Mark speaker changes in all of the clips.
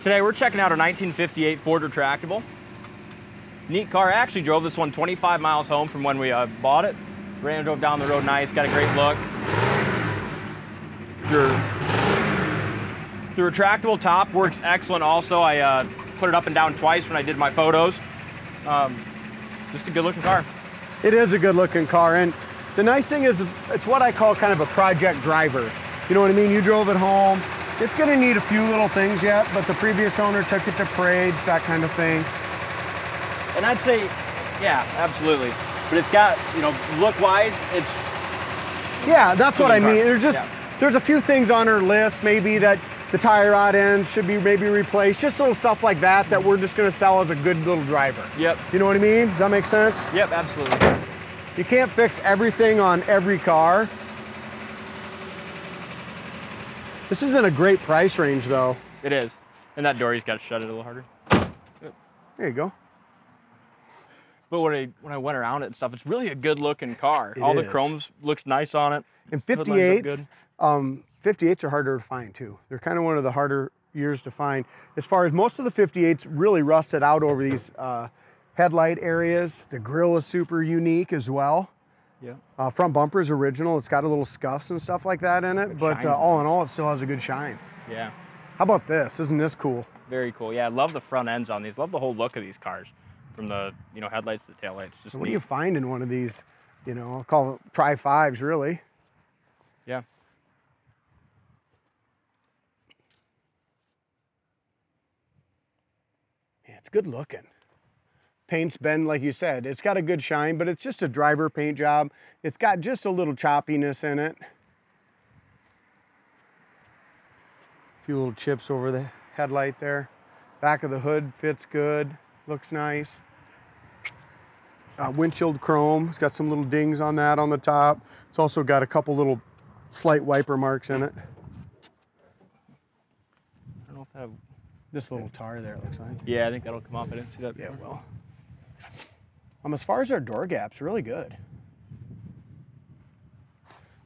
Speaker 1: Today we're checking out a 1958 Ford retractable. Neat car. I actually drove this one 25 miles home from when we uh, bought it. Ran drove down the road nice, got a great look. Your, the retractable top works excellent also. I uh, put it up and down twice when I did my photos. Um, just a good looking car.
Speaker 2: It is a good looking car. And the nice thing is it's what I call kind of a project driver. You know what I mean? You drove it home. It's gonna need a few little things yet, but the previous owner took it to parades, that kind of thing.
Speaker 1: And I'd say, yeah, absolutely. But it's got, you know, look wise, it's
Speaker 2: Yeah, that's what I mean. There's just,
Speaker 1: Yeah.
Speaker 2: there's a few things on her list, maybe that the tie rod ends should be maybe replaced, just little stuff like that that we're just gonna sell as a good little driver.
Speaker 1: yep,
Speaker 2: You know what I mean? Does that make sense?
Speaker 1: yep, absolutely.
Speaker 2: You can't fix everything on every car. This isn't a great price range though.
Speaker 1: It is. And that door, he's got to shut it a little harder.
Speaker 2: There you go.
Speaker 1: But when I when I went around it and stuff, it's really a good looking car.
Speaker 2: It
Speaker 1: All the chromes looks nice on it.
Speaker 2: And
Speaker 1: Hood lines up
Speaker 2: 58s, um, 58s are harder to find too. They're kind of one of the harder years to find. As far as most of the 58s really rusted out over these uh, headlight areas. The grill is super unique as well.
Speaker 1: Yeah.
Speaker 2: Uh, front bumper is original. It's got a little scuffs and stuff like that in it, but uh, all in all, it still has a good shine.
Speaker 1: Yeah.
Speaker 2: How about this? Isn't this cool?
Speaker 1: Very cool. Yeah, I love the front ends on these. Love the whole look of these cars. From the you know headlights to the taillights. Just
Speaker 2: What do you find in one of these? You know, I'll call it tri fives really.
Speaker 1: Yeah.
Speaker 2: Yeah, it's good looking. Paint's been, like you said, it's got a good shine, but it's just a driver paint job. It's got just a little choppiness in it. A few little chips over the headlight there. Back of the hood fits good, looks nice. Uh, windshield chrome, it's got some little dings on that on the top. It's also got a couple little slight wiper marks in it.
Speaker 1: I don't know if that.
Speaker 2: This little tar there, it looks like.
Speaker 1: Yeah, I think that'll come off. I didn't see that.
Speaker 2: Yeah,
Speaker 1: before.
Speaker 2: well. Um, as far as our door gaps, really good.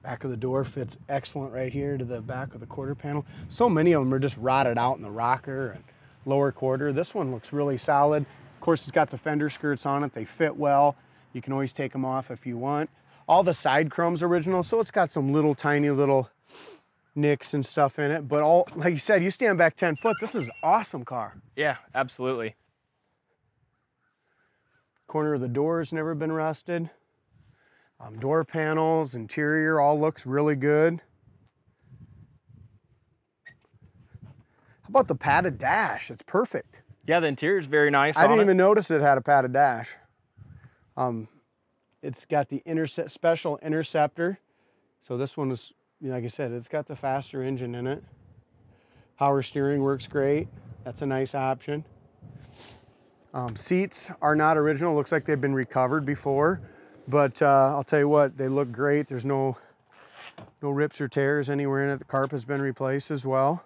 Speaker 2: Back of the door fits excellent right here to the back of the quarter panel. So many of them are just rotted out in the rocker and lower quarter. This one looks really solid. Of course, it's got the fender skirts on it. They fit well. You can always take them off if you want. All the side chrome's original, so it's got some little tiny little nicks and stuff in it. But all, like you said, you stand back 10 foot, this is an awesome car.
Speaker 1: Yeah, absolutely.
Speaker 2: Corner of the door has never been rusted. Um, door panels, interior, all looks really good. How about the padded dash? It's perfect.
Speaker 1: Yeah, the interior is very nice.
Speaker 2: I didn't
Speaker 1: it.
Speaker 2: even notice it had a padded dash. Um, it's got the intercept special interceptor. So this one is, like I said, it's got the faster engine in it. Power steering works great. That's a nice option. Um, seats are not original. Looks like they've been recovered before, but uh, I'll tell you what, they look great. There's no no rips or tears anywhere in it. The carpet's been replaced as well.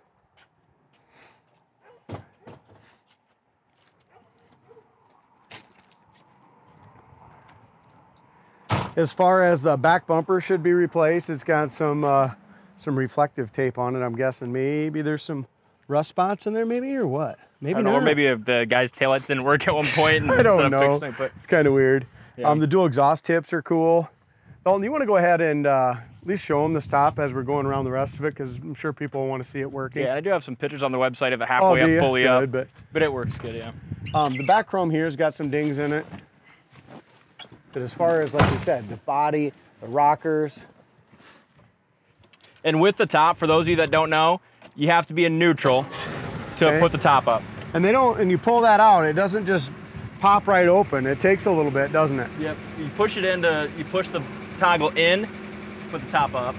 Speaker 2: As far as the back bumper should be replaced, it's got some uh, some reflective tape on it. I'm guessing maybe there's some rust spots in there, maybe or what? Maybe
Speaker 1: know, or maybe if the guy's taillights didn't work at one point. And
Speaker 2: I don't know.
Speaker 1: it, but
Speaker 2: It's kind of weird.
Speaker 1: Yeah.
Speaker 2: Um, the dual exhaust tips are cool. Dalton, you want to go ahead and uh, at least show them this top as we're going around the rest of it because I'm sure people want to see it working.
Speaker 1: yeah, I do have some pictures on the website of it
Speaker 2: oh,
Speaker 1: halfway
Speaker 2: do
Speaker 1: up, fully
Speaker 2: Good,
Speaker 1: up,
Speaker 2: But
Speaker 1: but it works good. Yeah.
Speaker 2: um, the back chrome here's got some dings in it. But as far as, like you said, the body, the rockers,
Speaker 1: And with the top, for those of you that don't know, you have to be in neutral to
Speaker 2: Okay.
Speaker 1: put the top up.
Speaker 2: and they don't, and you pull that out, it doesn't just pop right open. It takes a little bit, doesn't it?
Speaker 1: Yep. You push it into, you push the toggle in, to put the top up.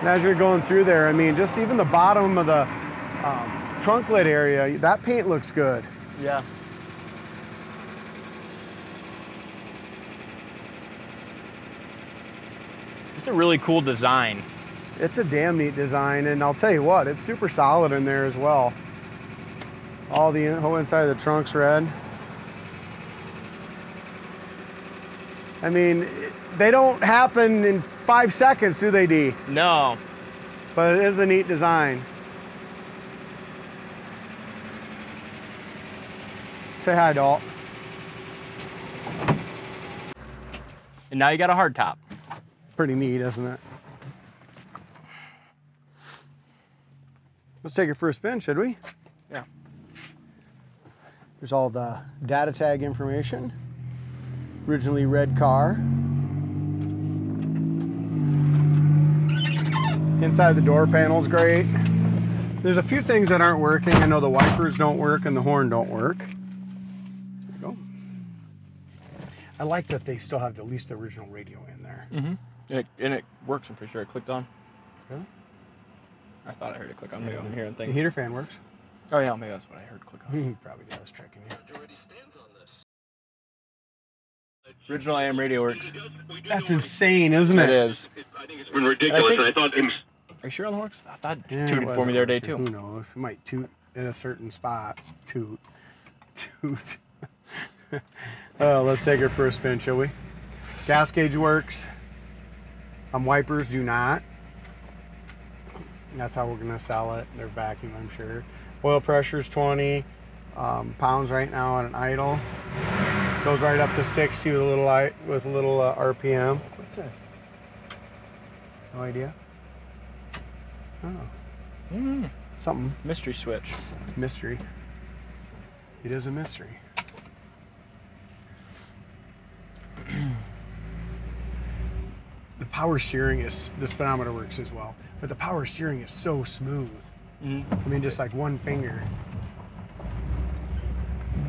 Speaker 2: And as you're going through there, I mean, just even the bottom of the um, trunk lid area, that paint looks good.
Speaker 1: Yeah. A really cool design.
Speaker 2: It's a damn neat design, and I'll tell you what, it's super solid in there as well. All the whole inside of the trunk's red. I mean, they don't happen in five seconds, do they, D?
Speaker 1: No.
Speaker 2: But it is a neat design. Say hi, Dalt.
Speaker 1: And now you got a hard top.
Speaker 2: Pretty neat, isn't it? Let's take it for a spin, should we?
Speaker 1: Yeah.
Speaker 2: There's all the data tag information. Originally red car. Inside the door panel's great. There's a few things that aren't working. I know the wipers don't work and the horn don't work. There we go. I like that they still have at least the original radio in there.
Speaker 1: Mm-hmm. And it, and it works, I'm pretty sure. I clicked on.
Speaker 2: Really?
Speaker 1: I thought I heard it click on. Maybe
Speaker 2: Yeah.
Speaker 1: I'm hearing
Speaker 2: The
Speaker 1: things.
Speaker 2: heater fan works.
Speaker 1: Oh, yeah, maybe that's what I heard click on.
Speaker 2: He probably does tricking you.
Speaker 1: Original AM radio works.
Speaker 2: That's insane, isn't
Speaker 1: It
Speaker 2: it?
Speaker 1: is.
Speaker 3: I think it's been ridiculous,
Speaker 1: think-
Speaker 3: and I thought it was
Speaker 1: Are you sure on the works? I thought it
Speaker 2: Yeah, it
Speaker 1: tooted
Speaker 2: was
Speaker 1: for me the other day, too.
Speaker 2: Who knows? It might toot in a certain spot. Toot. Toot. uh, let's take it for a spin, shall we? Gas gauge works. Um, wipers do not. That's how we're gonna sell it. They're vacuum, I'm sure. Oil pressure's 20 um, pounds right now on an idle. Goes right up to 60 with a little i with a little uh, RPM. What's this? No idea. Oh,
Speaker 1: Mm,
Speaker 2: something
Speaker 1: mystery switch.
Speaker 2: mystery. It is a mystery. Power steering is the speedometer works as well, but the power steering is so smooth.
Speaker 1: Mhm.
Speaker 2: I mean, just like one finger.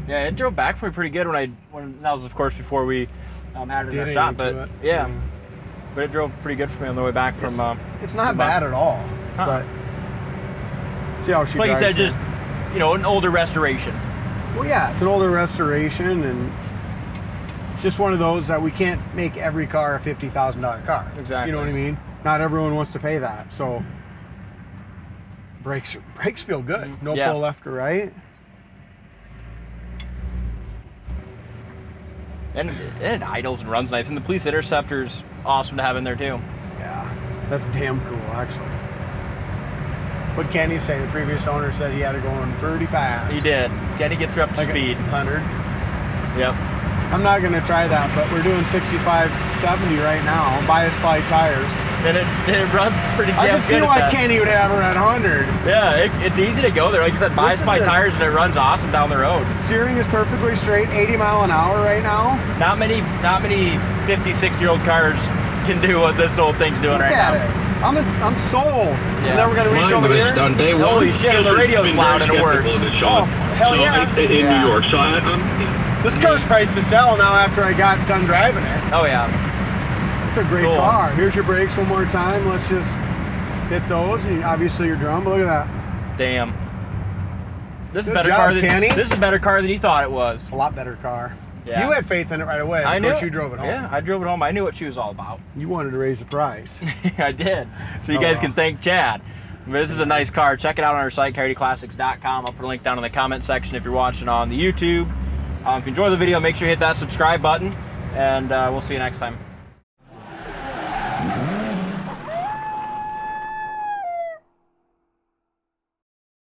Speaker 1: Yeah, it drove back for me pretty good when I when that was of course before we um, had it in
Speaker 2: Did
Speaker 1: our shop, but
Speaker 2: it.
Speaker 1: yeah,
Speaker 2: Yeah.
Speaker 1: but it drove pretty good for me on the way back from.
Speaker 2: It's,
Speaker 1: Uh,
Speaker 2: it's not
Speaker 1: from
Speaker 2: bad at all,
Speaker 1: Huh.
Speaker 2: but see how she
Speaker 1: like you said, just you know, an older restoration.
Speaker 2: Well, yeah, it's an older restoration, and it's just one of those that we can't make every car a fifty thousand dollar car.
Speaker 1: Exactly.
Speaker 2: You know what I mean? Not everyone wants to pay that, so brakes brakes feel good.
Speaker 1: Mhm.
Speaker 2: No
Speaker 1: Yeah.
Speaker 2: pull left or right.
Speaker 1: And it idles and runs nice. And the police interceptor's awesome to have in there too.
Speaker 2: Yeah, that's damn cool, actually. What can you say? The previous owner said he had it going pretty fast.
Speaker 1: He did. Kenny gets her up to
Speaker 2: Like
Speaker 1: speed.
Speaker 2: hundred.
Speaker 1: Yep.
Speaker 2: I'm not gonna try that, but we're doing 65, 70 right now. Bias ply tires.
Speaker 1: And it, it runs pretty damn
Speaker 2: I can
Speaker 1: good.
Speaker 2: see why. Kenny would have her at 100.
Speaker 1: Yeah, it, it's easy to go there. Like I said, bias
Speaker 2: Listen
Speaker 1: by tires and it runs awesome down the road.
Speaker 2: Steering is perfectly straight, 80 mile an hour right now.
Speaker 1: Not many, not many 50, 60 year old cars can do what this old thing's doing
Speaker 2: Look
Speaker 1: right
Speaker 2: at
Speaker 1: now.
Speaker 2: it. I'm, a, I'm sold.
Speaker 1: Yeah.
Speaker 2: And then we're gonna reach
Speaker 3: mine
Speaker 2: over
Speaker 3: was
Speaker 2: here.
Speaker 3: on day one.
Speaker 1: Holy shit, the radio's
Speaker 3: Been
Speaker 1: loud and it works.
Speaker 3: of this shop.
Speaker 2: Oh, hell
Speaker 3: So,
Speaker 2: yeah.
Speaker 3: In, in
Speaker 1: Yeah.
Speaker 3: New York, so I, I'm
Speaker 2: This car's priced to sell now after I got done driving it.
Speaker 1: Oh yeah.
Speaker 2: It's a great
Speaker 1: Cool.
Speaker 2: car. Here's your brakes one more time. Let's just hit those. And obviously your drum. But look at that.
Speaker 1: Damn. This is better
Speaker 2: job,
Speaker 1: car than
Speaker 2: Kenny.
Speaker 1: this is a better car than you thought it was.
Speaker 2: A lot better car.
Speaker 1: Yeah.
Speaker 2: You had faith in it right away.
Speaker 1: I
Speaker 2: of
Speaker 1: knew
Speaker 2: course
Speaker 1: it.
Speaker 2: you drove it home.
Speaker 1: Yeah, I drove it home. I knew what she was all about.
Speaker 2: You wanted to raise the price.
Speaker 1: I did. So you
Speaker 2: Oh,
Speaker 1: guys
Speaker 2: well.
Speaker 1: can thank Chad. This is a nice car. Check it out on our site, CoyoteClassics.com. I'll put a link down in the comment section if you're watching on the YouTube. Um, if you enjoy the video, make sure you hit that subscribe button, and uh, we'll see you next time.